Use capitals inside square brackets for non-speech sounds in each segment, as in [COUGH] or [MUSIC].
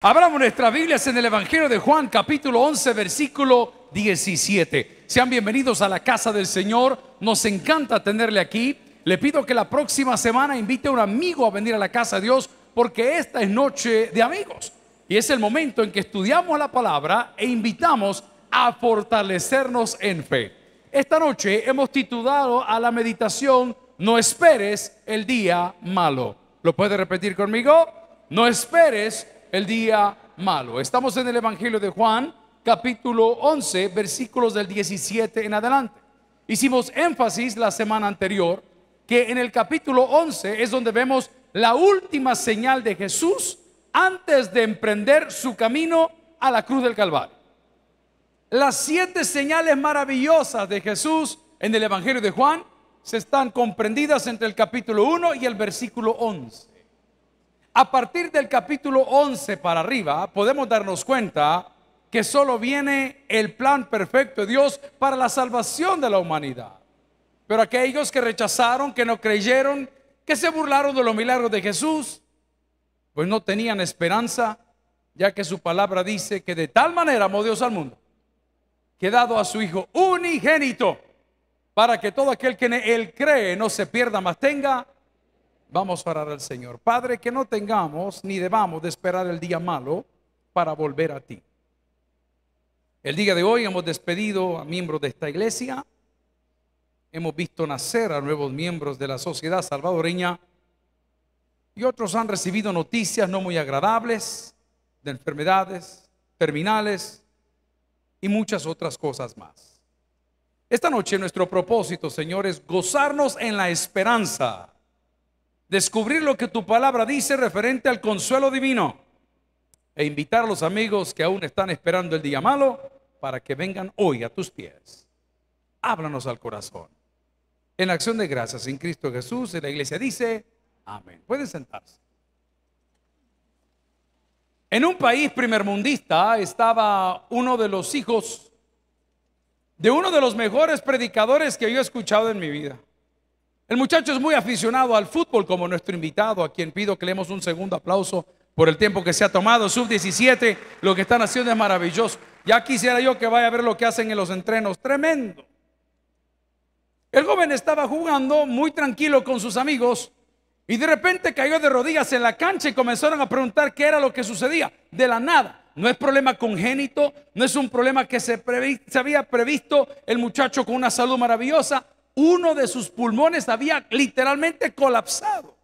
Abramos nuestras Biblias en el Evangelio de Juan, capítulo 11, versículo 17. Sean bienvenidos a la casa del Señor. Nos encanta tenerle aquí. Le pido que la próxima semana invite a un amigo a venir a la casa de Dios, porque esta es noche de amigos. Y es el momento en que estudiamos la palabra e invitamos a fortalecernos en fe. Esta noche hemos titulado a la meditación No esperes el día malo. ¿Lo puede repetir conmigo? No esperes el día malo. Estamos en el Evangelio de Juan, capítulo 11, versículos del 17 en adelante. Hicimos énfasis la semana anterior que en el capítulo 11 es donde vemos la última señal de Jesús antes de emprender su camino a la cruz del Calvario. Las siete señales maravillosas de Jesús en el Evangelio de Juan se están comprendidas entre el capítulo 1 y el versículo 11. A partir del capítulo 11 para arriba podemos darnos cuenta que solo viene el plan perfecto de Dios para la salvación de la humanidad. Pero aquellos que rechazaron, que no creyeron, que se burlaron de los milagros de Jesús, pues no tenían esperanza, ya que su palabra dice que de tal manera amó Dios al mundo, que dado a su Hijo unigénito, para que todo aquel que él cree no se pierda, más tenga Vamos a orar al Señor. Padre, que no tengamos ni debamos de esperar el día malo para volver a ti. El día de hoy hemos despedido a miembros de esta iglesia. Hemos visto nacer a nuevos miembros de la sociedad salvadoreña. Y otros han recibido noticias no muy agradables de enfermedades terminales y muchas otras cosas más. Esta noche nuestro propósito, Señor, es gozarnos en la esperanza descubrir lo que tu palabra dice referente al consuelo divino e invitar a los amigos que aún están esperando el día malo para que vengan hoy a tus pies. Háblanos al corazón. En acción de gracias en Cristo Jesús, y la iglesia dice, amén. Pueden sentarse. En un país primermundista estaba uno de los hijos de uno de los mejores predicadores que yo he escuchado en mi vida. El muchacho es muy aficionado al fútbol como nuestro invitado, a quien pido que le demos un segundo aplauso por el tiempo que se ha tomado. Sub-17, lo que están haciendo es maravilloso. Ya quisiera yo que vaya a ver lo que hacen en los entrenos. Tremendo. El joven estaba jugando muy tranquilo con sus amigos y de repente cayó de rodillas en la cancha y comenzaron a preguntar qué era lo que sucedía. De la nada. No es problema congénito, no es un problema que se, se había previsto el muchacho con una salud maravillosa uno de sus pulmones había literalmente colapsado.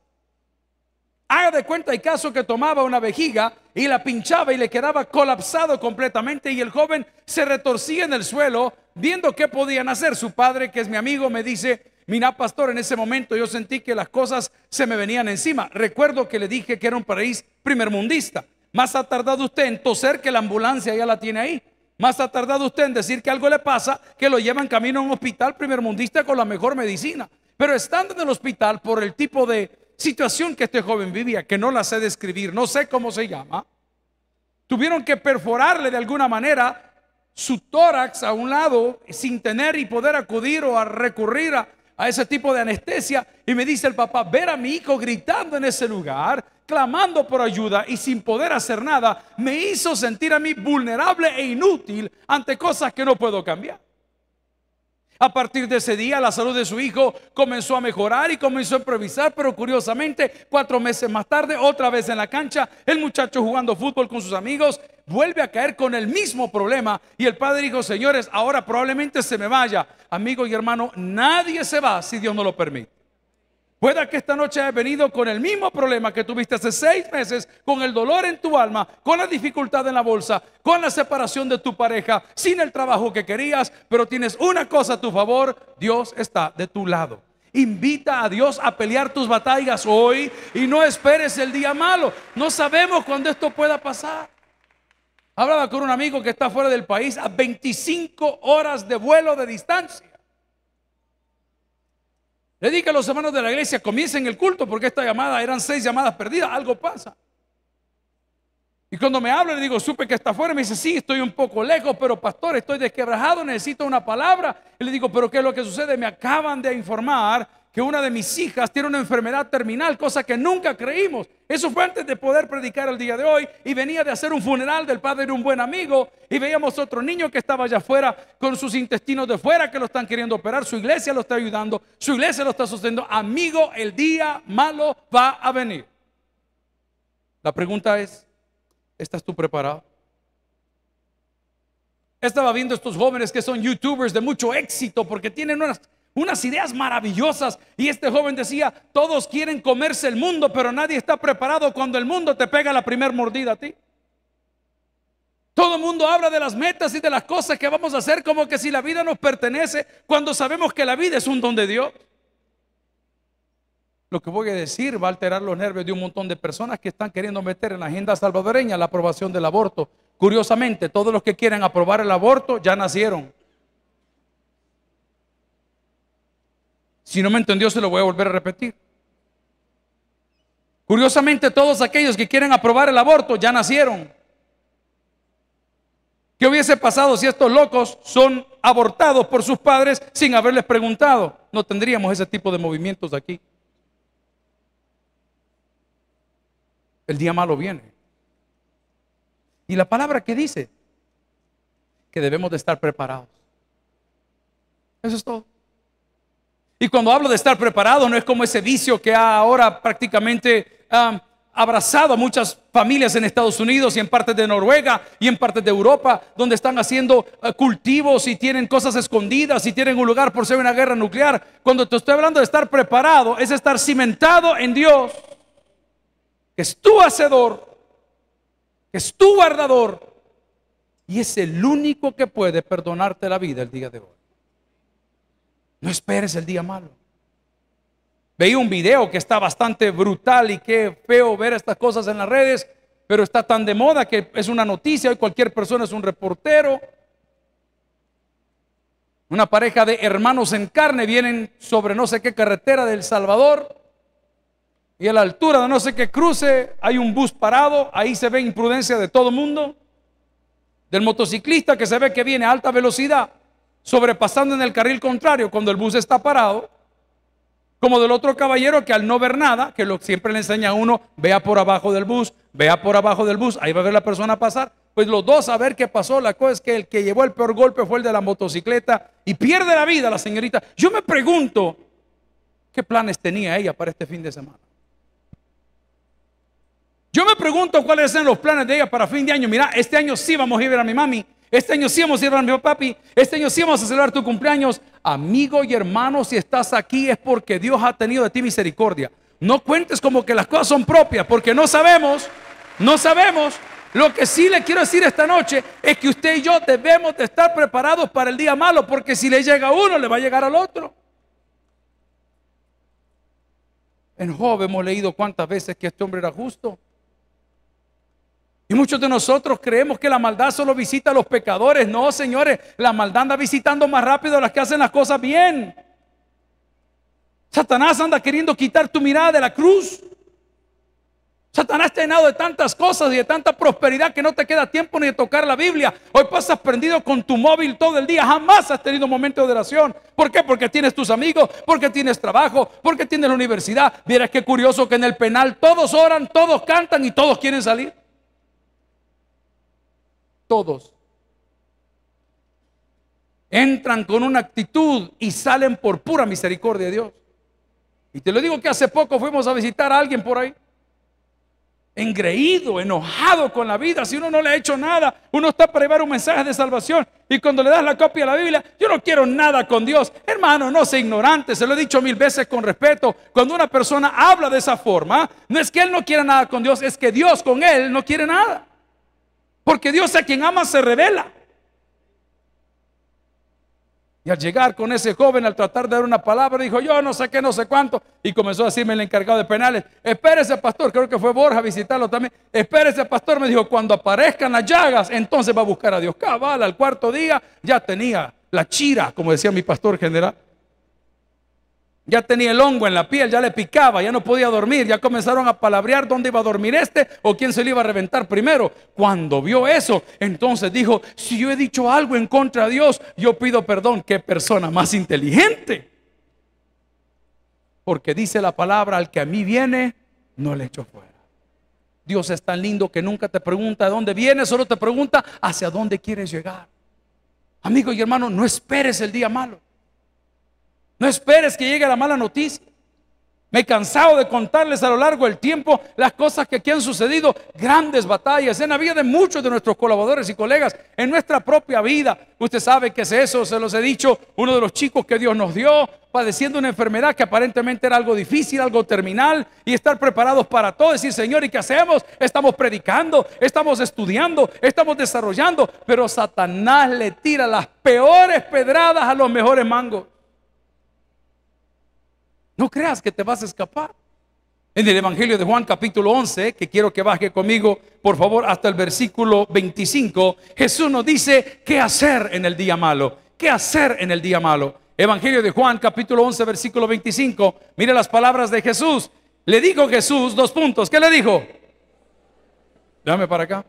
Haga de cuenta el caso que tomaba una vejiga y la pinchaba y le quedaba colapsado completamente y el joven se retorcía en el suelo viendo qué podían hacer. Su padre, que es mi amigo, me dice, mira pastor, en ese momento yo sentí que las cosas se me venían encima. Recuerdo que le dije que era un país primermundista. Más ha tardado usted en toser que la ambulancia ya la tiene ahí. Más ha tardado usted en decir que algo le pasa que lo llevan camino a un hospital primermundista con la mejor medicina. Pero estando en el hospital por el tipo de situación que este joven vivía, que no la sé describir, no sé cómo se llama, tuvieron que perforarle de alguna manera su tórax a un lado sin tener y poder acudir o a recurrir a, a ese tipo de anestesia. Y me dice el papá, ver a mi hijo gritando en ese lugar clamando por ayuda y sin poder hacer nada, me hizo sentir a mí vulnerable e inútil ante cosas que no puedo cambiar. A partir de ese día, la salud de su hijo comenzó a mejorar y comenzó a improvisar, pero curiosamente, cuatro meses más tarde, otra vez en la cancha, el muchacho jugando fútbol con sus amigos, vuelve a caer con el mismo problema y el padre dijo, señores, ahora probablemente se me vaya. Amigo y hermano, nadie se va si Dios no lo permite. Pueda que esta noche hayas venido con el mismo problema que tuviste hace seis meses, con el dolor en tu alma, con la dificultad en la bolsa, con la separación de tu pareja, sin el trabajo que querías, pero tienes una cosa a tu favor, Dios está de tu lado. Invita a Dios a pelear tus batallas hoy y no esperes el día malo. No sabemos cuándo esto pueda pasar. Hablaba con un amigo que está fuera del país a 25 horas de vuelo de distancia. Le dije a los hermanos de la iglesia, comiencen el culto porque esta llamada eran seis llamadas perdidas, algo pasa. Y cuando me habla, le digo, supe que está afuera. Me dice, sí, estoy un poco lejos, pero pastor, estoy desquebrajado, necesito una palabra. Y le digo, pero ¿qué es lo que sucede? Me acaban de informar que una de mis hijas tiene una enfermedad terminal, cosa que nunca creímos. Eso fue antes de poder predicar el día de hoy y venía de hacer un funeral del padre de un buen amigo y veíamos otro niño que estaba allá afuera con sus intestinos de fuera que lo están queriendo operar, su iglesia lo está ayudando, su iglesia lo está sosteniendo. Amigo, el día malo va a venir. La pregunta es, ¿estás tú preparado? Estaba viendo estos jóvenes que son youtubers de mucho éxito porque tienen unas unas ideas maravillosas. Y este joven decía, todos quieren comerse el mundo, pero nadie está preparado cuando el mundo te pega la primer mordida a ti. Todo el mundo habla de las metas y de las cosas que vamos a hacer como que si la vida nos pertenece cuando sabemos que la vida es un don de Dios. Lo que voy a decir va a alterar los nervios de un montón de personas que están queriendo meter en la agenda salvadoreña la aprobación del aborto. Curiosamente, todos los que quieren aprobar el aborto ya nacieron. Si no me entendió, se lo voy a volver a repetir. Curiosamente, todos aquellos que quieren aprobar el aborto ya nacieron. ¿Qué hubiese pasado si estos locos son abortados por sus padres sin haberles preguntado? No tendríamos ese tipo de movimientos aquí. El día malo viene. Y la palabra que dice que debemos de estar preparados. Eso es todo. Y cuando hablo de estar preparado, no es como ese vicio que ha ahora prácticamente abrazado a muchas familias en Estados Unidos y en partes de Noruega y en partes de Europa, donde están haciendo eh, cultivos y tienen cosas escondidas y tienen un lugar por ser una guerra nuclear. Cuando te estoy hablando de estar preparado, es estar cimentado en Dios, que es tu hacedor, que es tu guardador y es el único que puede perdonarte la vida el día de hoy. No esperes el día malo. Veía un video que está bastante brutal y qué feo ver estas cosas en las redes, pero está tan de moda que es una noticia, hoy cualquier persona es un reportero. Una pareja de hermanos en carne vienen sobre no sé qué carretera del Salvador y a la altura de no sé qué cruce hay un bus parado, ahí se ve imprudencia de todo el mundo, del motociclista que se ve que viene a alta velocidad sobrepasando en el carril contrario cuando el bus está parado, como del otro caballero que al no ver nada, que lo siempre le enseña a uno, vea por abajo del bus, vea por abajo del bus, ahí va a ver la persona pasar. Pues los dos a ver qué pasó. La cosa es que el que llevó el peor golpe fue el de la motocicleta y pierde la vida la señorita. Yo me pregunto, ¿qué planes tenía ella para este fin de semana? Yo me pregunto cuáles eran los planes de ella para fin de año. Mira, este año sí vamos a ir a ver a mi mami. Este año sí vamos a a mi papi. Este año sí vamos a celebrar tu cumpleaños. Amigo y hermano, si estás aquí es porque Dios ha tenido de ti misericordia. No cuentes como que las cosas son propias, porque no sabemos, no sabemos. Lo que sí le quiero decir esta noche es que usted y yo debemos de estar preparados para el día malo, porque si le llega a uno, le va a llegar al otro. En Job hemos leído cuántas veces que este hombre era justo. Y muchos de nosotros creemos que la maldad solo visita a los pecadores. No, señores, la maldad anda visitando más rápido a las que hacen las cosas bien. Satanás anda queriendo quitar tu mirada de la cruz. Satanás está llenado de tantas cosas y de tanta prosperidad que no te queda tiempo ni de tocar la Biblia. Hoy pasas prendido con tu móvil todo el día. Jamás has tenido un momento de oración. ¿Por qué? Porque tienes tus amigos, porque tienes trabajo, porque tienes la universidad. Mira qué curioso que en el penal todos oran, todos cantan y todos quieren salir todos. Entran con una actitud y salen por pura misericordia de Dios. Y te lo digo que hace poco fuimos a visitar a alguien por ahí. Engreído, enojado con la vida. Si uno no le ha hecho nada, uno está para llevar un mensaje de salvación. Y cuando le das la copia a la Biblia, yo no quiero nada con Dios. Hermano, no sea ignorante. Se lo he dicho mil veces con respeto. Cuando una persona habla de esa forma, no es que él no quiera nada con Dios, es que Dios con él no quiere nada. Porque Dios a quien ama se revela. Y al llegar con ese joven, al tratar de dar una palabra, dijo, yo no sé qué, no sé cuánto. Y comenzó a decirme el encargado de penales, espérese pastor, creo que fue Borja a visitarlo también. Espérese pastor, me dijo, cuando aparezcan las llagas, entonces va a buscar a Dios. Cabal, al cuarto día ya tenía la chira, como decía mi pastor general. Ya tenía el hongo en la piel, ya le picaba, ya no podía dormir, ya comenzaron a palabrear dónde iba a dormir este o quién se le iba a reventar primero. Cuando vio eso, entonces dijo, si yo he dicho algo en contra de Dios, yo pido perdón. Qué persona más inteligente. porque dice la palabra, al que a mí viene, no le echo fuera. Dios es tan lindo que nunca te pregunta de dónde vienes, solo te pregunta hacia dónde quieres llegar. Amigo y hermano, no esperes el día malo. No esperes que llegue la mala noticia. Me he cansado de contarles a lo largo del tiempo las cosas que aquí han sucedido, grandes batallas en la vida de muchos de nuestros colaboradores y colegas, en nuestra propia vida. Usted sabe que es eso, se los he dicho, uno de los chicos que Dios nos dio, padeciendo una enfermedad que aparentemente era algo difícil, algo terminal, y estar preparados para todo, decir, Señor, ¿y qué hacemos? Estamos predicando, estamos estudiando, estamos desarrollando, pero Satanás le tira las peores pedradas a los mejores mangos. No creas que te vas a escapar. En el Evangelio de Juan capítulo 11, que quiero que baje conmigo, por favor, hasta el versículo 25, Jesús nos dice qué hacer en el día malo. ¿Qué hacer en el día malo? Evangelio de Juan capítulo 11, versículo 25. Mire las palabras de Jesús. Le dijo Jesús dos puntos. ¿Qué le dijo? Dame para acá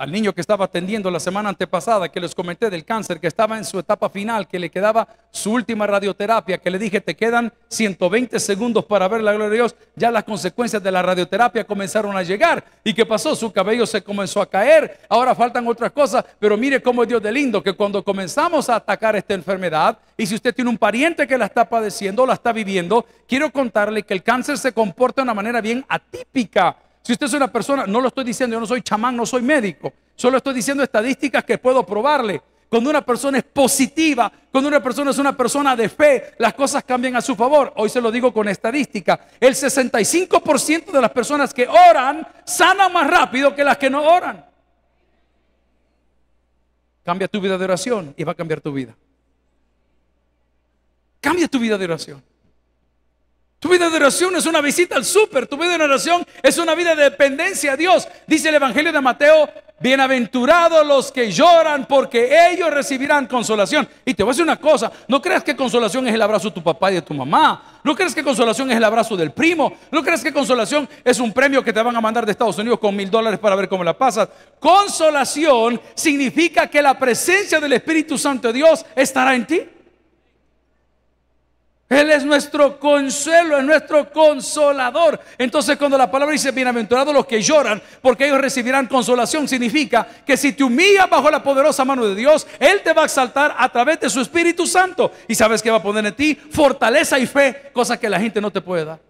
al niño que estaba atendiendo la semana antepasada, que les comenté del cáncer, que estaba en su etapa final, que le quedaba su última radioterapia, que le dije, te quedan 120 segundos para ver la gloria de Dios, ya las consecuencias de la radioterapia comenzaron a llegar. ¿Y qué pasó? Su cabello se comenzó a caer, ahora faltan otras cosas, pero mire cómo es Dios de lindo, que cuando comenzamos a atacar esta enfermedad, y si usted tiene un pariente que la está padeciendo, la está viviendo, quiero contarle que el cáncer se comporta de una manera bien atípica. Si usted es una persona, no lo estoy diciendo, yo no soy chamán, no soy médico, solo estoy diciendo estadísticas que puedo probarle. Cuando una persona es positiva, cuando una persona es una persona de fe, las cosas cambian a su favor. Hoy se lo digo con estadística. El 65% de las personas que oran sanan más rápido que las que no oran. Cambia tu vida de oración y va a cambiar tu vida. Cambia tu vida de oración. Tu vida de oración es una visita al súper. Tu vida de oración es una vida de dependencia a Dios. Dice el Evangelio de Mateo, bienaventurados los que lloran porque ellos recibirán consolación. Y te voy a decir una cosa, no creas que consolación es el abrazo de tu papá y de tu mamá. No creas que consolación es el abrazo del primo. No creas que consolación es un premio que te van a mandar de Estados Unidos con mil dólares para ver cómo la pasas. Consolación significa que la presencia del Espíritu Santo de Dios estará en ti. Él es nuestro consuelo, es nuestro consolador. Entonces cuando la palabra dice, bienaventurados los que lloran, porque ellos recibirán consolación, significa que si te humillas bajo la poderosa mano de Dios, Él te va a exaltar a través de su Espíritu Santo. Y sabes que va a poner en ti fortaleza y fe, cosa que la gente no te puede dar.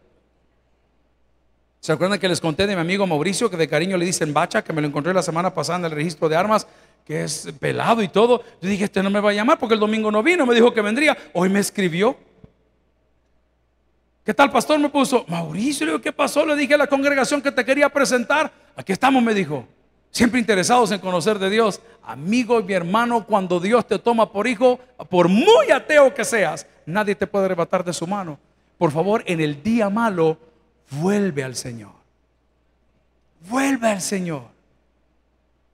¿Se acuerdan que les conté de mi amigo Mauricio, que de cariño le dicen bacha, que me lo encontré la semana pasada en el registro de armas, que es pelado y todo? Yo dije, este no me va a llamar porque el domingo no vino, me dijo que vendría. Hoy me escribió ¿Qué tal, pastor? Me puso, Mauricio, le digo, ¿qué pasó? Le dije a la congregación que te quería presentar. Aquí estamos, me dijo. Siempre interesados en conocer de Dios. Amigo y mi hermano, cuando Dios te toma por hijo, por muy ateo que seas, nadie te puede arrebatar de su mano. Por favor, en el día malo, vuelve al Señor. Vuelve al Señor.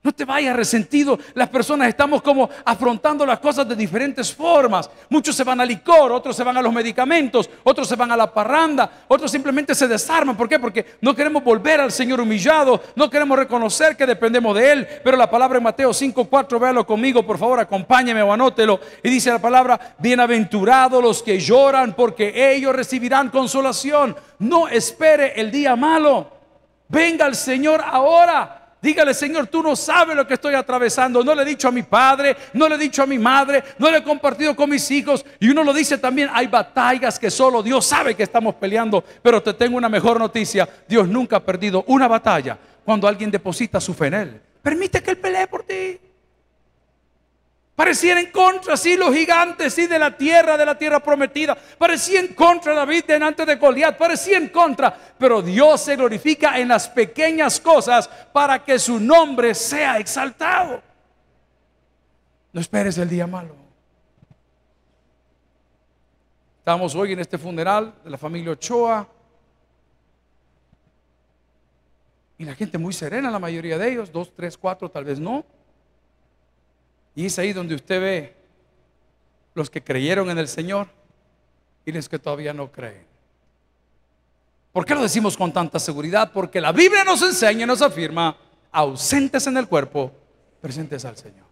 No te vayas resentido. Las personas estamos como afrontando las cosas de diferentes formas. Muchos se van al licor, otros se van a los medicamentos, otros se van a la parranda, otros simplemente se desarman. ¿Por qué? Porque no queremos volver al Señor humillado, no queremos reconocer que dependemos de Él. Pero la palabra en Mateo 5:4, véalo conmigo, por favor, acompáñeme o anótelo. Y dice la palabra: Bienaventurados los que lloran, porque ellos recibirán consolación. No espere el día malo. Venga el Señor ahora. Dígale, Señor, tú no sabes lo que estoy atravesando. No le he dicho a mi padre, no le he dicho a mi madre, no le he compartido con mis hijos. Y uno lo dice también, hay batallas que solo Dios sabe que estamos peleando. Pero te tengo una mejor noticia. Dios nunca ha perdido una batalla cuando alguien deposita su fe en Él. Permite que Él pelee por ti. Parecían en contra, sí, los gigantes, sí, de la tierra, de la tierra prometida. Parecía en contra David delante de Goliat, parecía en contra. Pero Dios se glorifica en las pequeñas cosas para que su nombre sea exaltado. No esperes el día malo. Estamos hoy en este funeral de la familia Ochoa. Y la gente muy serena, la mayoría de ellos, dos, tres, cuatro, tal vez no. Y es ahí donde usted ve los que creyeron en el Señor y los que todavía no creen. ¿Por qué lo decimos con tanta seguridad? Porque la Biblia nos enseña y nos afirma, ausentes en el cuerpo, presentes al Señor.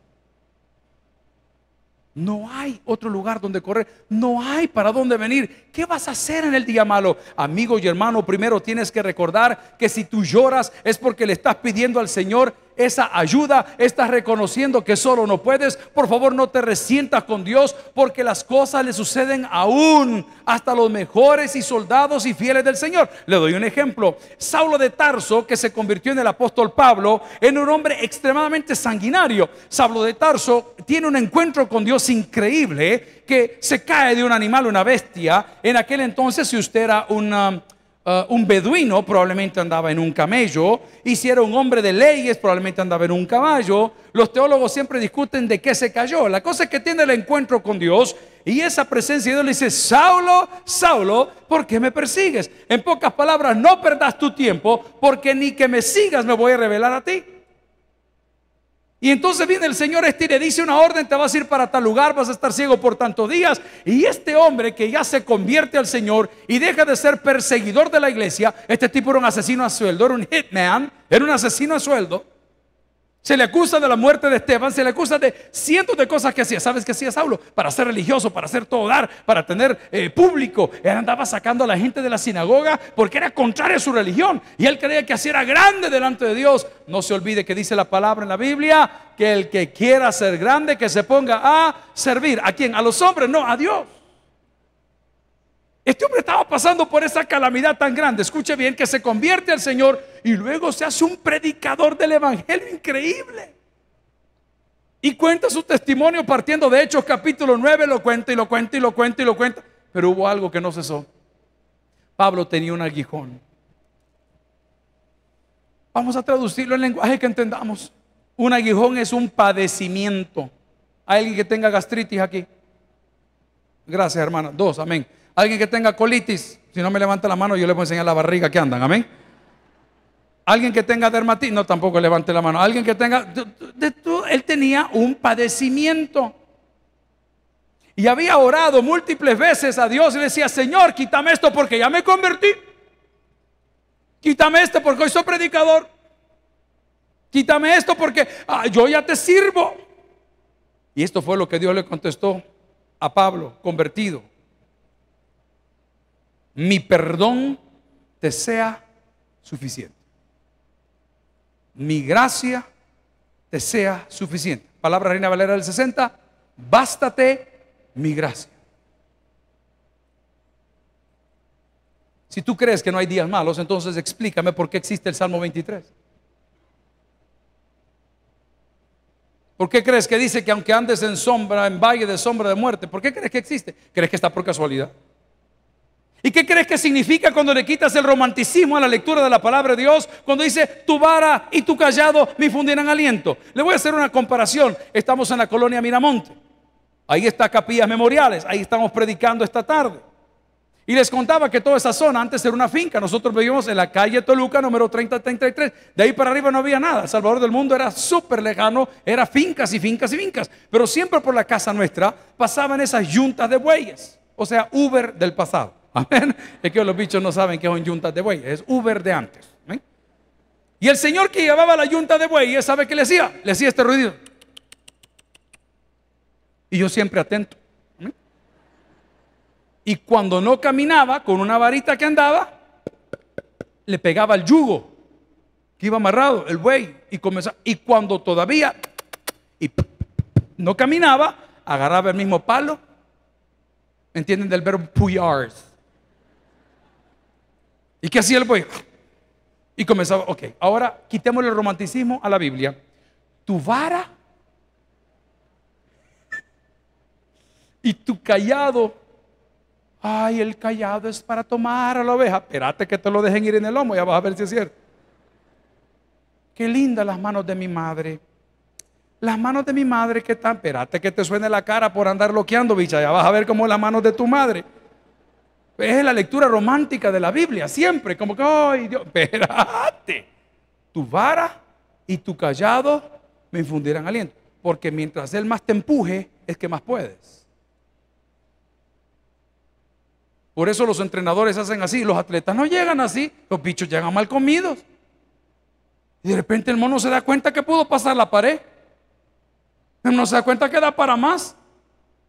No hay otro lugar donde correr. No hay para dónde venir. ¿Qué vas a hacer en el día malo? Amigo y hermano, primero tienes que recordar que si tú lloras es porque le estás pidiendo al Señor esa ayuda, estás reconociendo que solo no puedes, por favor no te resientas con Dios porque las cosas le suceden aún hasta los mejores y soldados y fieles del Señor. Le doy un ejemplo. Saulo de Tarso, que se convirtió en el apóstol Pablo, en un hombre extremadamente sanguinario. Saulo de Tarso tiene un encuentro con Dios increíble que se cae de un animal, una bestia. En aquel entonces, si usted era una Uh, un beduino probablemente andaba en un camello, y si era un hombre de leyes probablemente andaba en un caballo. Los teólogos siempre discuten de qué se cayó. La cosa es que tiene el encuentro con Dios y esa presencia de Dios le dice, Saulo, Saulo, ¿por qué me persigues? En pocas palabras, no perdas tu tiempo porque ni que me sigas me voy a revelar a ti. Y entonces viene el Señor este y le dice una orden, te vas a ir para tal lugar, vas a estar ciego por tantos días. Y este hombre que ya se convierte al Señor y deja de ser perseguidor de la iglesia, este tipo era un asesino a sueldo, era un hitman, era un asesino a sueldo. Se le acusa de la muerte de Esteban, se le acusa de cientos de cosas que hacía. ¿Sabes qué hacía Saulo? Para ser religioso, para hacer todo dar, para tener eh, público. Él andaba sacando a la gente de la sinagoga porque era contrario a su religión. Y él creía que así era grande delante de Dios. No se olvide que dice la palabra en la Biblia que el que quiera ser grande, que se ponga a servir. ¿A quién? A los hombres, no, a Dios. Este hombre estaba pasando por esa calamidad tan grande. Escuche bien que se convierte al Señor y luego se hace un predicador del Evangelio increíble. Y cuenta su testimonio partiendo de Hechos capítulo 9, lo cuenta y lo cuenta y lo cuenta y lo cuenta. Pero hubo algo que no cesó. Pablo tenía un aguijón. Vamos a traducirlo en lenguaje que entendamos. Un aguijón es un padecimiento. ¿Hay alguien que tenga gastritis aquí? Gracias, hermana. Dos, amén. Alguien que tenga colitis, si no me levanta la mano, yo le voy a enseñar la barriga que andan, amén. Alguien que tenga dermatitis, no tampoco levante la mano. Alguien que tenga, él tenía un padecimiento. Y había orado múltiples veces a Dios y decía, Señor, quítame esto porque ya me convertí. Quítame esto porque hoy soy predicador. Quítame esto porque ah, yo ya te sirvo. Y esto fue lo que Dios le contestó a Pablo, convertido mi perdón te sea suficiente. Mi gracia te sea suficiente. Palabra Reina Valera del 60, bástate mi gracia. Si tú crees que no hay días malos, entonces explícame por qué existe el Salmo 23. ¿Por qué crees que dice que aunque andes en sombra, en valle de sombra de muerte, ¿por qué crees que existe? ¿Crees que está por casualidad? ¿Y qué crees que significa cuando le quitas el romanticismo a la lectura de la palabra de Dios? Cuando dice, tu vara y tu callado me infundirán aliento. Le voy a hacer una comparación. Estamos en la colonia Miramonte. Ahí está Capillas Memoriales. Ahí estamos predicando esta tarde. Y les contaba que toda esa zona antes era una finca. Nosotros vivíamos en la calle Toluca, número 3033. De ahí para arriba no había nada. El Salvador del Mundo era súper lejano. Era fincas y fincas y fincas. Pero siempre por la casa nuestra pasaban esas yuntas de bueyes. O sea, Uber del pasado. Amén. Es que los bichos no saben que son yuntas de buey. Es Uber de antes. Y el señor que llevaba la yunta de buey, ¿sabe qué le hacía? Le hacía este ruido. Y yo siempre atento. Y cuando no caminaba, con una varita que andaba, le pegaba el yugo que iba amarrado, el buey, y comenzaba. Y cuando todavía no caminaba, agarraba el mismo palo. ¿Entienden del verbo puyars? ¿Y qué hacía el buey? Y comenzaba, ok, ahora quitémosle el romanticismo a la Biblia. Tu vara y tu callado. Ay, el callado es para tomar a la oveja. Espérate que te lo dejen ir en el lomo, ya vas a ver si es cierto. Qué lindas las manos de mi madre. Las manos de mi madre que están, espérate que te suene la cara por andar loqueando, bicha, ya vas a ver cómo las manos de tu madre. Es la lectura romántica de la Biblia, siempre, como que, ay Dios, [LAUGHS] espérate, tu vara y tu callado me infundirán aliento, porque mientras Él más te empuje, es que más puedes. Por eso los entrenadores hacen así, los atletas no llegan así, los bichos llegan mal comidos. Y de repente el mono se da cuenta que pudo pasar la pared. No se da cuenta que da para más.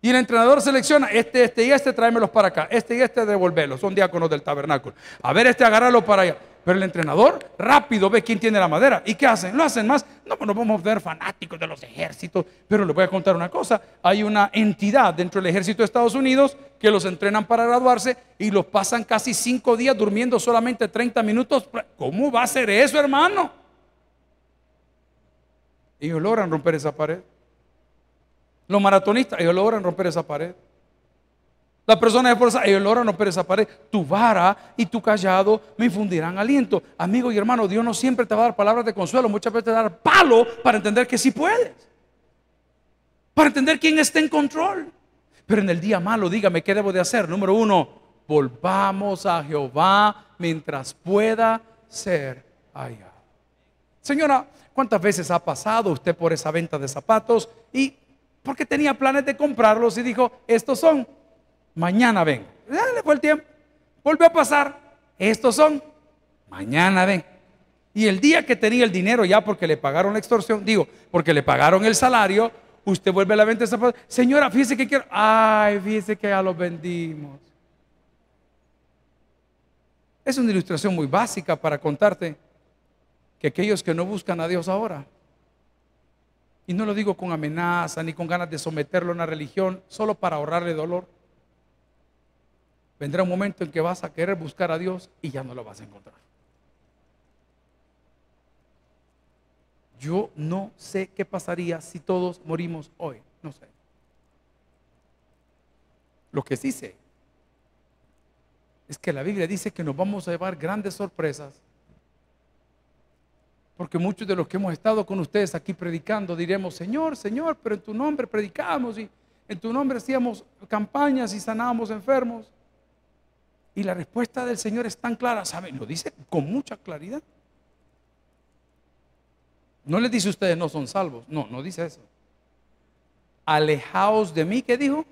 Y el entrenador selecciona, este, este y este, tráemelos para acá, este y este, devolverlos, son diáconos del tabernáculo. A ver, este, agárralo para allá. Pero el entrenador rápido ve quién tiene la madera. ¿Y qué hacen? Lo hacen más. No, pues no vamos a ver fanáticos de los ejércitos. Pero les voy a contar una cosa. Hay una entidad dentro del ejército de Estados Unidos que los entrenan para graduarse y los pasan casi cinco días durmiendo solamente 30 minutos. ¿Cómo va a ser eso, hermano? Ellos logran romper esa pared. Los maratonistas, ellos logran romper esa pared. Las personas de fuerza, ellos logran romper esa pared. Tu vara y tu callado me infundirán aliento. Amigo y hermano, Dios no siempre te va a dar palabras de consuelo, muchas veces te va a dar palo para entender que sí puedes. Para entender quién está en control. Pero en el día malo, dígame, ¿qué debo de hacer? Número uno, volvamos a Jehová mientras pueda ser allá. Señora, ¿cuántas veces ha pasado usted por esa venta de zapatos y porque tenía planes de comprarlos y dijo, estos son mañana ven. le fue el tiempo. Volvió a pasar. Estos son, mañana ven. Y el día que tenía el dinero ya porque le pagaron la extorsión, digo, porque le pagaron el salario, usted vuelve a la venta zapatos. Señora, fíjese que quiero. Ay, fíjese que ya los vendimos. Es una ilustración muy básica para contarte que aquellos que no buscan a Dios ahora, y no lo digo con amenaza ni con ganas de someterlo a una religión, solo para ahorrarle dolor, vendrá un momento en que vas a querer buscar a Dios y ya no lo vas a encontrar. Yo no sé qué pasaría si todos morimos hoy, no sé. Lo que sí sé es que la Biblia dice que nos vamos a llevar grandes sorpresas. Porque muchos de los que hemos estado con ustedes aquí predicando diremos, Señor, Señor, pero en tu nombre predicamos y en tu nombre hacíamos campañas y sanábamos enfermos. Y la respuesta del Señor es tan clara, ¿saben? Lo dice con mucha claridad. No les dice ustedes no son salvos. No, no dice eso. Alejaos de mí, ¿qué dijo?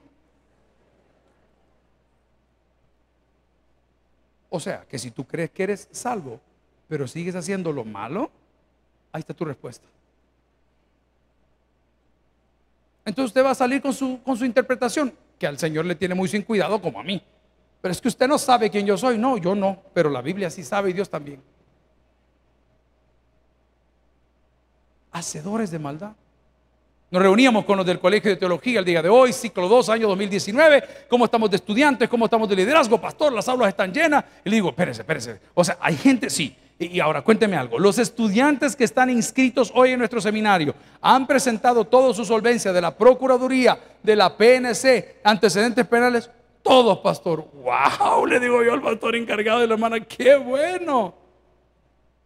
O sea, que si tú crees que eres salvo, pero sigues haciendo lo malo, ahí está tu respuesta. Entonces usted va a salir con su, con su interpretación, que al Señor le tiene muy sin cuidado como a mí. Pero es que usted no sabe quién yo soy. No, yo no. Pero la Biblia sí sabe y Dios también. Hacedores de maldad. Nos reuníamos con los del Colegio de Teología el día de hoy, ciclo 2, año 2019. ¿Cómo estamos de estudiantes? ¿Cómo estamos de liderazgo? Pastor, las aulas están llenas. Y le digo, espérese, espérese. O sea, hay gente, sí. Y ahora cuénteme algo. Los estudiantes que están inscritos hoy en nuestro seminario han presentado toda su solvencia de la Procuraduría, de la PNC, antecedentes penales. Todos, pastor. ¡Wow! Le digo yo al pastor encargado de la hermana, ¡qué bueno!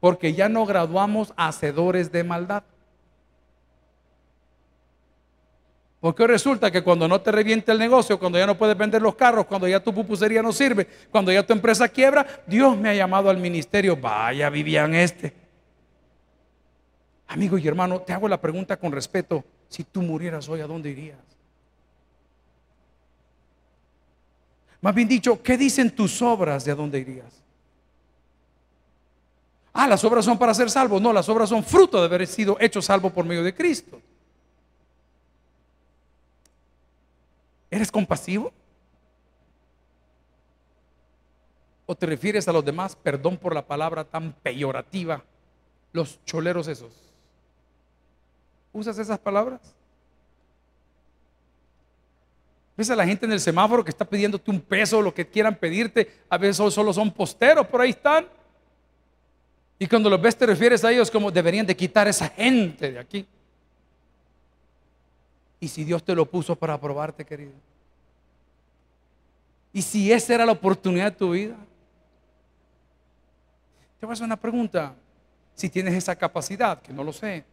Porque ya no graduamos hacedores de maldad. Porque resulta que cuando no te reviente el negocio, cuando ya no puedes vender los carros, cuando ya tu pupusería no sirve, cuando ya tu empresa quiebra, Dios me ha llamado al ministerio. Vaya, vivían este. Amigo y hermano, te hago la pregunta con respeto. Si tú murieras hoy, ¿a dónde irías? Más bien dicho, ¿qué dicen tus obras de a dónde irías? Ah, las obras son para ser salvos. No, las obras son fruto de haber sido hecho salvo por medio de Cristo. ¿Eres compasivo? ¿O te refieres a los demás, perdón por la palabra tan peyorativa, los choleros esos? ¿Usas esas palabras? Ves a la gente en el semáforo que está pidiéndote un peso, lo que quieran pedirte, a veces solo son posteros, por ahí están. Y cuando los ves te refieres a ellos como deberían de quitar esa gente de aquí. Y si Dios te lo puso para probarte, querido. Y si esa era la oportunidad de tu vida. Te voy a hacer una pregunta. Si tienes esa capacidad, que no lo sé.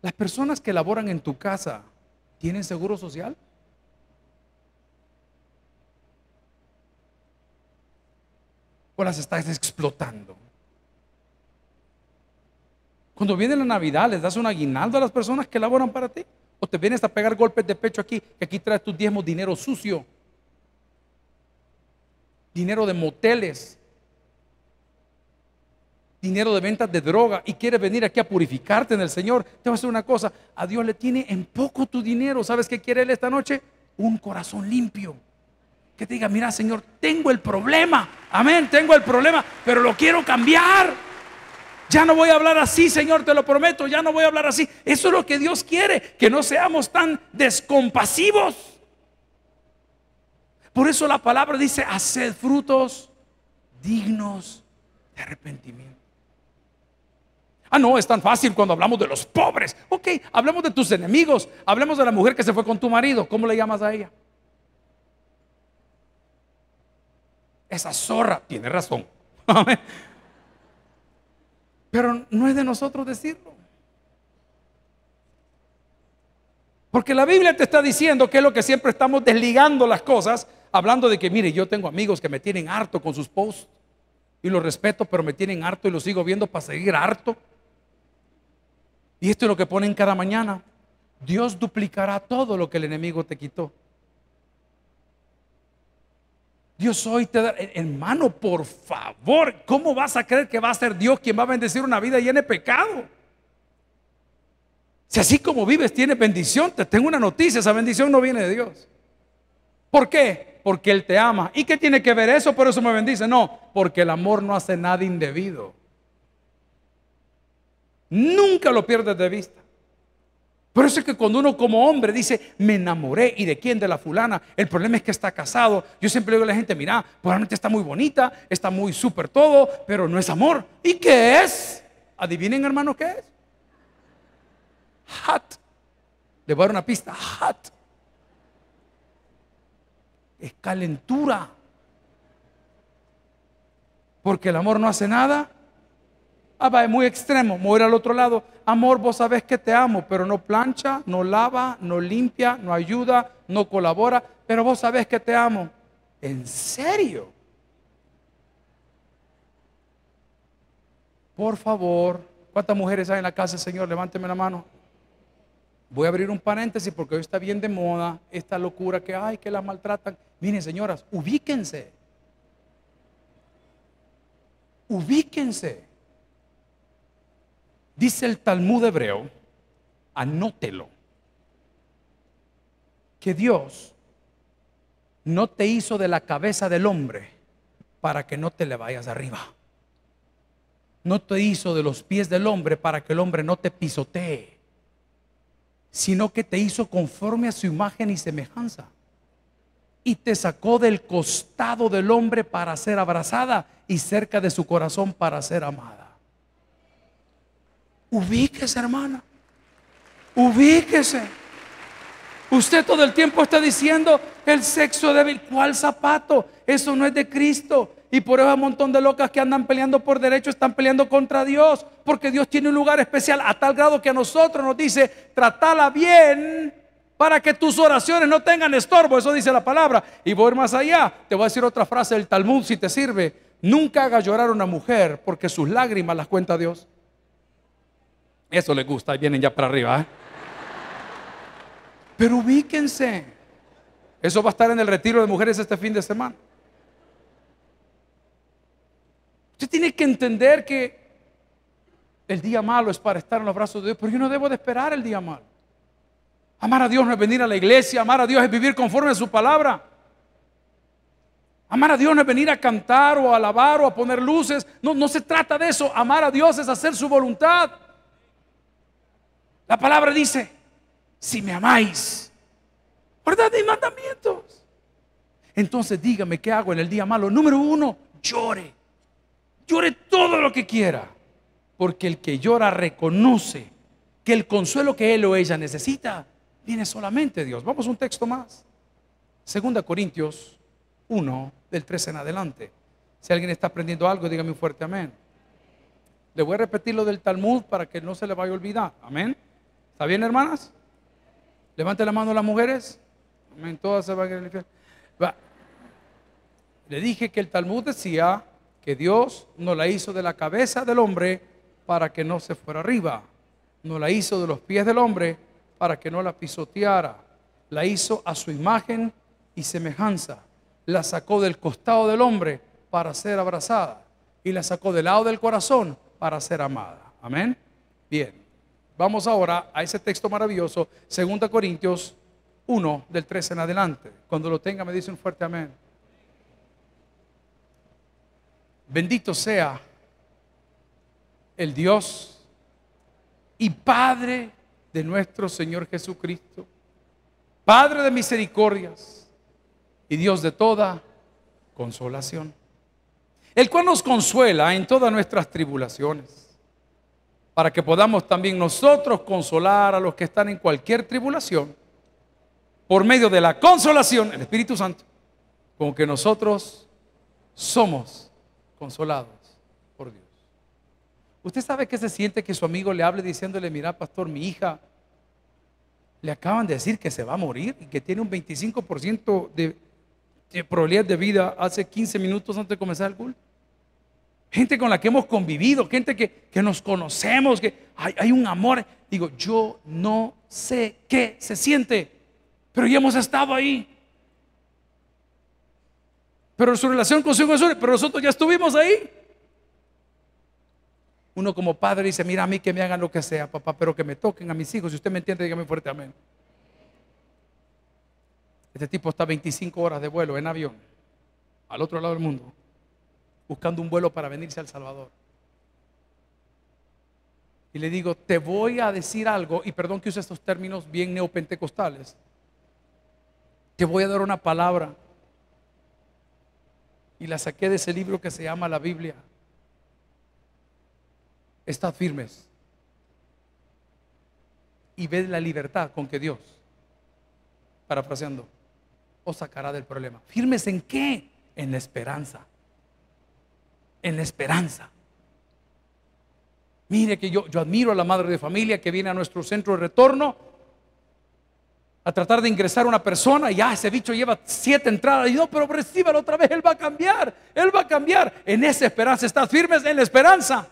Las personas que laboran en tu casa, ¿tienen seguro social? o las estás explotando? Cuando viene la Navidad, ¿les das un aguinaldo a las personas que laboran para ti? ¿O te vienes a pegar golpes de pecho aquí, que aquí traes tus diezmos dinero sucio? Dinero de moteles, dinero de ventas de droga y quieres venir aquí a purificarte en el Señor. Te voy a hacer una cosa, a Dios le tiene en poco tu dinero. ¿Sabes qué quiere Él esta noche? un corazón limpio. Que te diga, mira Señor, tengo el problema. Amén, tengo el problema, pero lo quiero cambiar. Ya no voy a hablar así, Señor, te lo prometo, ya no voy a hablar así. Eso es lo que Dios quiere, que no seamos tan descompasivos. Por eso la palabra dice, haced frutos dignos de arrepentimiento. Ah, no, es tan fácil cuando hablamos de los pobres. Ok, hablemos de tus enemigos. Hablemos de la mujer que se fue con tu marido. ¿Cómo le llamas a ella? Esa zorra tiene razón. [LAUGHS] Pero no es de nosotros decirlo. Porque la Biblia te está diciendo que es lo que siempre estamos desligando las cosas, hablando de que, mire, yo tengo amigos que me tienen harto con sus posts y los respeto, pero me tienen harto y los sigo viendo para seguir harto. Y esto es lo que ponen cada mañana. Dios duplicará todo lo que el enemigo te quitó. Dios hoy te da, hermano, por favor, ¿cómo vas a creer que va a ser Dios quien va a bendecir una vida llena de pecado? Si así como vives tienes bendición, te tengo una noticia, esa bendición no viene de Dios. ¿Por qué? Porque Él te ama. ¿Y qué tiene que ver eso? Por eso me bendice. No, porque el amor no hace nada indebido. Nunca lo pierdes de vista. Por eso es que cuando uno como hombre dice, me enamoré, ¿y de quién? De la fulana. El problema es que está casado. Yo siempre digo a la gente, mira, probablemente está muy bonita, está muy súper todo, pero no es amor. ¿Y qué es? Adivinen, hermano, ¿qué es? Hot. Le voy a dar una pista. Hot. Es calentura. Porque el amor no hace nada Ah, va, es muy extremo. Mover al otro lado. Amor, vos sabés que te amo, pero no plancha, no lava, no limpia, no ayuda, no colabora, pero vos sabés que te amo. ¿En serio? Por favor, ¿cuántas mujeres hay en la casa, Señor? Levánteme la mano. Voy a abrir un paréntesis porque hoy está bien de moda esta locura que hay, que la maltratan. Miren, señoras, ubíquense. Ubíquense. Dice el Talmud hebreo, anótelo, que Dios no te hizo de la cabeza del hombre para que no te le vayas arriba. No te hizo de los pies del hombre para que el hombre no te pisotee, sino que te hizo conforme a su imagen y semejanza. Y te sacó del costado del hombre para ser abrazada y cerca de su corazón para ser amada. Ubíquese, hermana. Ubíquese. Usted todo el tiempo está diciendo el sexo débil. ¿Cuál zapato? Eso no es de Cristo. Y por eso un montón de locas que andan peleando por derecho están peleando contra Dios. Porque Dios tiene un lugar especial a tal grado que a nosotros nos dice, tratala bien para que tus oraciones no tengan estorbo. Eso dice la palabra. Y voy más allá. Te voy a decir otra frase del Talmud si te sirve. Nunca haga llorar a una mujer porque sus lágrimas las cuenta Dios. Eso les gusta, vienen ya para arriba. ¿eh? Pero ubíquense. Eso va a estar en el retiro de mujeres este fin de semana. Usted tiene que entender que el día malo es para estar en los brazos de Dios, pero yo no debo de esperar el día malo. Amar a Dios no es venir a la iglesia, amar a Dios es vivir conforme a su palabra. Amar a Dios no es venir a cantar o a alabar o a poner luces. No, no se trata de eso. Amar a Dios es hacer su voluntad. La palabra dice, si me amáis, guardad mis mandamientos. Entonces dígame qué hago en el día malo. Número uno, llore. Llore todo lo que quiera. Porque el que llora reconoce que el consuelo que él o ella necesita viene solamente de Dios. Vamos a un texto más. Segunda Corintios 1, del 13 en adelante. Si alguien está aprendiendo algo, dígame un fuerte amén. Le voy a repetir lo del Talmud para que no se le vaya a olvidar. Amén. ¿Está bien, hermanas? Levante la mano a las mujeres. Amén. Todas se van a ir Le dije que el Talmud decía que Dios no la hizo de la cabeza del hombre para que no se fuera arriba. No la hizo de los pies del hombre para que no la pisoteara. La hizo a su imagen y semejanza. La sacó del costado del hombre para ser abrazada. Y la sacó del lado del corazón para ser amada. Amén. Bien. Vamos ahora a ese texto maravilloso, 2 Corintios 1 del 13 en adelante. Cuando lo tenga me dice un fuerte amén. Bendito sea el Dios y Padre de nuestro Señor Jesucristo, Padre de misericordias y Dios de toda consolación, el cual nos consuela en todas nuestras tribulaciones, para que podamos también nosotros consolar a los que están en cualquier tribulación, por medio de la consolación, el Espíritu Santo, con que nosotros somos consolados por Dios. ¿Usted sabe qué se siente que su amigo le hable diciéndole, mira, pastor, mi hija le acaban de decir que se va a morir y que tiene un 25% de, de probabilidad de vida hace 15 minutos antes de comenzar el culto? Gente con la que hemos convivido, gente que, nos conocemos, que hay, hay un amor. Digo, yo no sé qué se siente, pero ya hemos estado ahí. Pero su relación con su hijo es pero nosotros ya estuvimos ahí. Uno como padre dice, mira a mí que me hagan lo que sea, papá, pero que me toquen a mis hijos. Si usted me entiende, dígame fuerte amén. Este tipo está 25 horas de vuelo en avión, al otro lado del mundo, buscando un vuelo para venirse al Salvador. Y le digo, te voy a decir algo, y perdón que use estos términos bien neopentecostales, te voy a dar una palabra y la saqué de ese libro que se llama la Biblia. Estad firmes y ved la libertad con que Dios, parafraseando, os sacará del problema. ¿Firmes en qué? En la esperanza. En la esperanza. Mire que yo, yo admiro a la madre de familia que viene a nuestro centro de retorno a tratar de ingresar una persona y ya ese bicho lleva siete entradas y no, pero recíbalo otra vez, él va a cambiar, él va a cambiar. En esa esperanza, estás firmes en la esperanza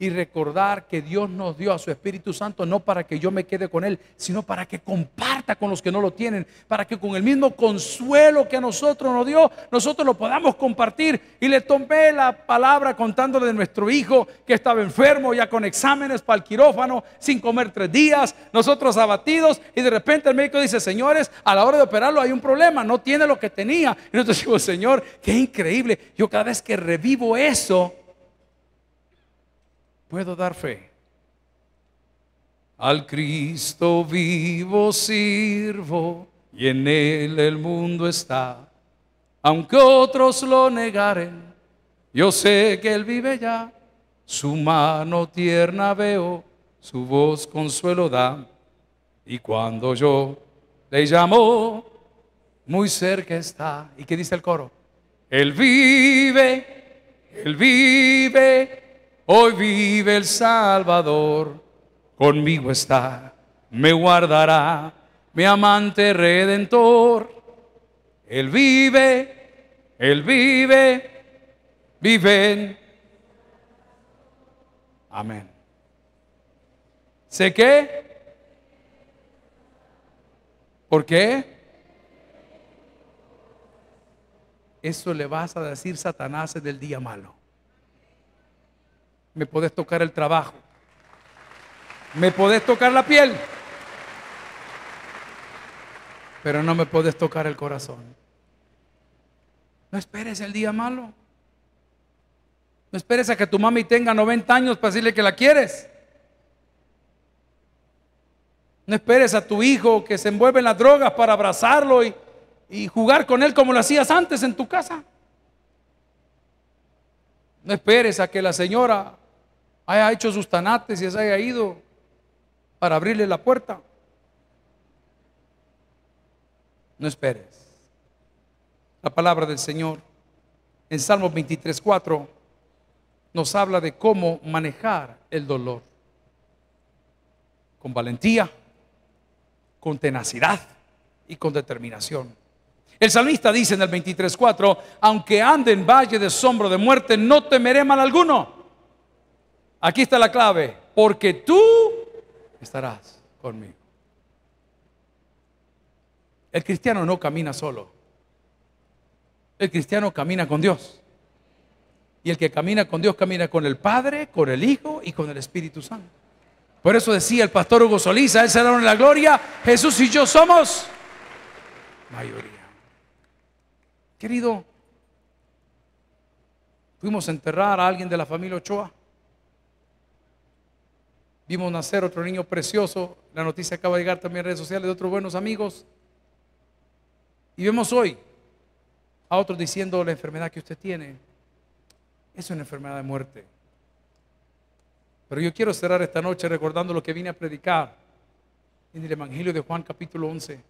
y recordar que Dios nos dio a su Espíritu Santo no para que yo me quede con Él, sino para que comparta con los que no lo tienen, para que con el mismo consuelo que a nosotros nos dio, nosotros lo podamos compartir. Y le tomé la palabra contándole de nuestro hijo que estaba enfermo, ya con exámenes para el quirófano, sin comer tres días, nosotros abatidos, y de repente el médico dice, señores, a la hora de operarlo hay un problema, no tiene lo que tenía. Y nosotros [LAUGHS] decimos, Señor, qué increíble. Yo cada vez que revivo eso, puedo dar fe. Al Cristo vivo sirvo y en él el mundo está. Aunque otros lo negaren, yo sé que él vive ya. Su mano tierna veo, su voz consuelo da. Y cuando yo le llamo, muy cerca está. ¿Y qué dice el coro? Él vive, él vive Hoy vive el Salvador, conmigo está, me guardará, mi amante redentor. Él vive, Él vive, viven. Amén. ¿Sé qué? ¿Por qué? Eso le vas a decir Satanás del día malo me podés tocar el trabajo, me podés tocar la piel, pero no me podés tocar el corazón. No esperes el día malo. No esperes a que tu mami tenga 90 años para decirle que la quieres. No esperes a tu hijo que se envuelve en las drogas para abrazarlo y, y jugar con él como lo hacías antes en tu casa. No esperes a que la señora haya hecho sus tanates y se haya ido para abrirle la puerta. No esperes. La palabra del Señor en Salmos 23:4 nos habla de cómo manejar el dolor. Con valentía, con tenacidad y con determinación. El salmista dice en el 23:4, aunque ande en valle de sombra de muerte, no temeré mal alguno Aquí está la clave, porque tú estarás conmigo. El cristiano no camina solo. El cristiano camina con Dios. Y el que camina con Dios camina con el Padre, con el Hijo y con el Espíritu Santo. Por eso decía el pastor Hugo Solís, a él será la gloria, Jesús y yo somos mayoría. Querido, fuimos a enterrar a alguien de la familia Ochoa. Vimos nacer otro niño precioso. La noticia acaba de llegar también en redes sociales de otros buenos amigos. Y vemos hoy a otros diciendo la enfermedad que usted tiene es una enfermedad de muerte. Pero yo quiero cerrar esta noche recordando lo que vine a predicar en el Evangelio de Juan capítulo 11.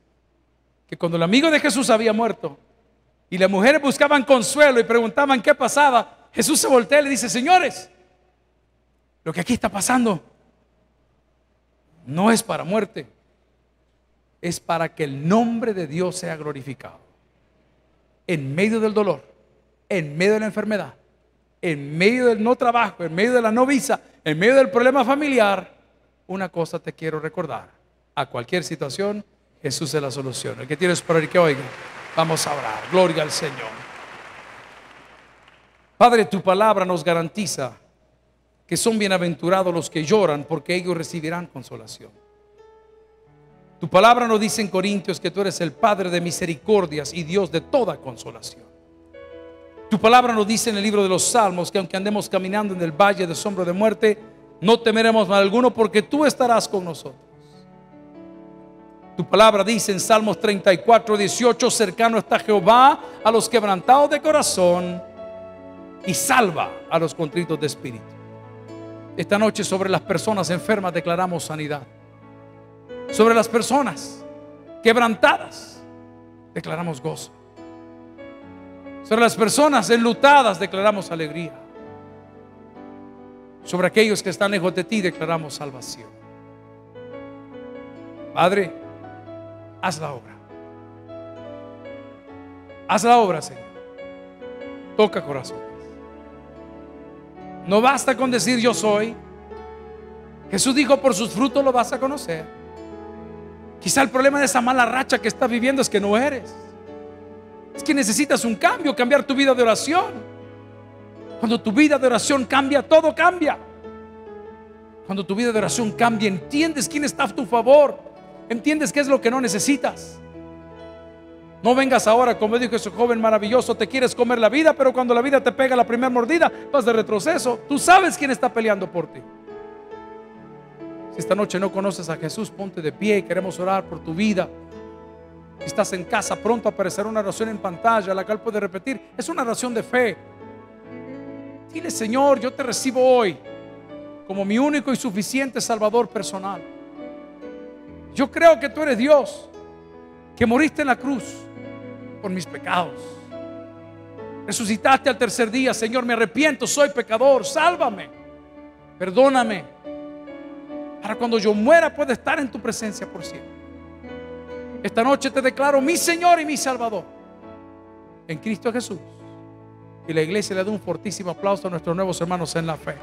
Que cuando el amigo de Jesús había muerto y las mujeres buscaban consuelo y preguntaban qué pasaba, Jesús se voltea y le dice, señores, lo que aquí está pasando no es para muerte, es para que el nombre de Dios sea glorificado en medio del dolor, en medio de la enfermedad, en medio del no trabajo, en medio de la no visa, en medio del problema familiar, una cosa te quiero recordar. A cualquier situación, Jesús es la solución. El que tienes por el que oiga, vamos a orar. Gloria al Señor. Padre, tu palabra nos garantiza que son bienaventurados los que lloran porque ellos recibirán consolación. Tu palabra nos dice en Corintios que tú eres el Padre de misericordias y Dios de toda consolación. Tu palabra nos dice en el libro de los Salmos que aunque andemos caminando en el valle de sombra de muerte, no temeremos mal alguno porque tú estarás con nosotros. Tu palabra dice en Salmos 34, 18, cercano está Jehová a los quebrantados de corazón y salva a los contritos de espíritu. Esta noche sobre las personas enfermas declaramos sanidad sobre las personas quebrantadas, declaramos gozo. Sobre las personas enlutadas, declaramos alegría. Sobre aquellos que están lejos de ti, declaramos salvación. Padre, haz la obra. Haz la obra, Señor. Toca corazones. No basta con decir yo soy. Jesús dijo, por sus frutos lo vas a conocer. Quizá el problema de esa mala racha que estás viviendo es que no eres. Es que necesitas un cambio, cambiar tu vida de oración. Cuando tu vida de oración cambia, todo cambia. Cuando tu vida de oración cambia, entiendes quién está a tu favor. Entiendes qué es lo que no necesitas. No vengas ahora, como dijo ese joven maravilloso, te quieres comer la vida, pero cuando la vida te pega la primera mordida, vas de retroceso. Tú sabes quién está peleando por ti esta noche no conoces a Jesús, ponte de pie y queremos orar por tu vida. Si estás en casa, pronto aparecerá una oración en pantalla, la cual puedes repetir. Es una oración de fe. Dile, Señor, yo te recibo hoy como mi único y suficiente Salvador personal. Yo creo que tú eres Dios, que moriste en la cruz por mis pecados. Resucitaste al tercer día, Señor, me arrepiento, soy pecador, sálvame, perdóname para cuando yo muera pueda estar en tu presencia por siempre. Esta noche te declaro mi Señor y mi Salvador en Cristo Jesús. Y la iglesia le da un fortísimo aplauso a nuestros nuevos hermanos en la fe.